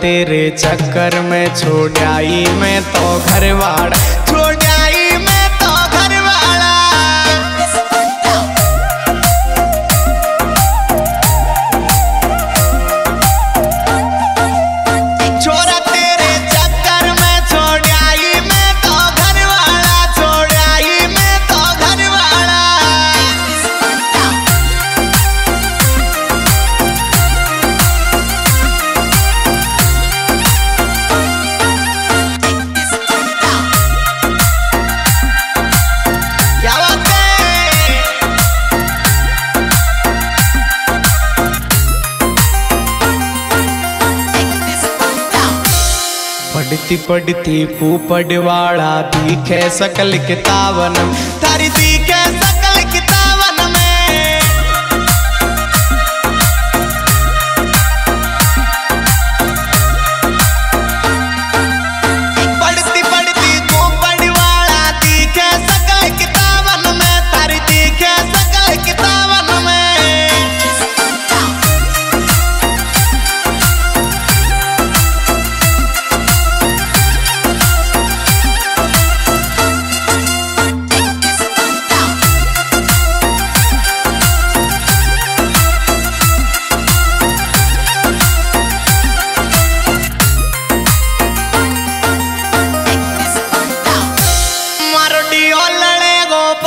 तेरे चक्कर में छोड़ आई मैं तो घर वाड़ा छोड़ पढ़ती पू पड़वाड़ा दिखे सकल किताबन तारी दिखे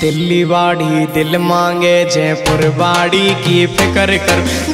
दिल्ली वाड़ी दिल मांगे जयपुर वाड़ी की फ़िक्र कर?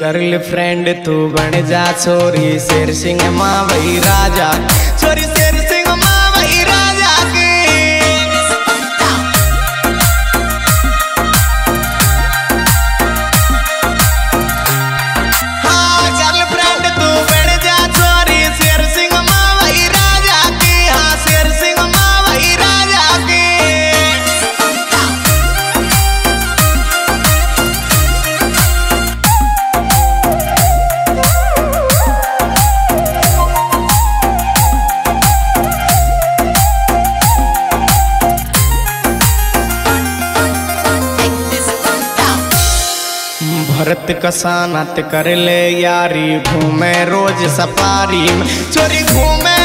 गर्लफ्रेंड तू बन जा छोरी शेर सिंह माँ वही राजा। भरत कसानत कर ले यारी घूमे रोज सफारी। छोरी घूमे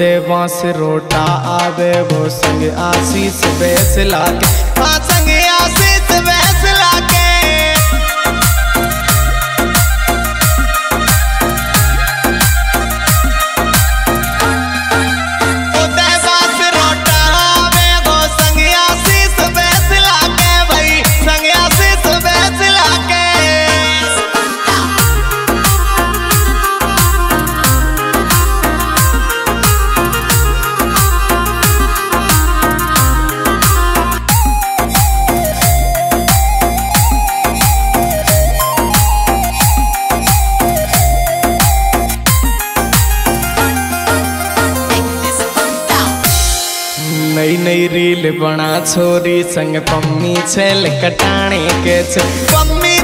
उदय बाँस रोटा आवे वो संग आशीष बेस के। नई नई रील बना छोरी संग पम्मी छेल कटाने के छे। मम्मी